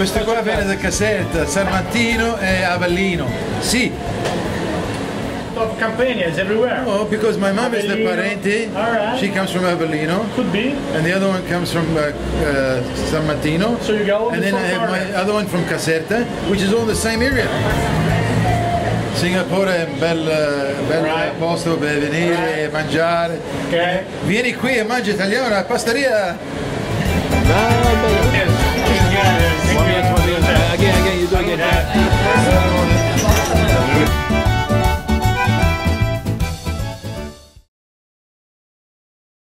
Questo qua viene da Caserta, San Martino e Avellino. Sì, Top Campania is everywhere. oh, because my mom is the parente. Right. She comes from Avellino. Could be. And the other one comes from uh, uh, San Martino. So you got all And then I have my other one from Caserta, which is all the same area. Singapore è un bel, uh, bel Right. posto per venire e mangiare. Okay. Vieni qui e mangia italiano la pasteria. Yes. One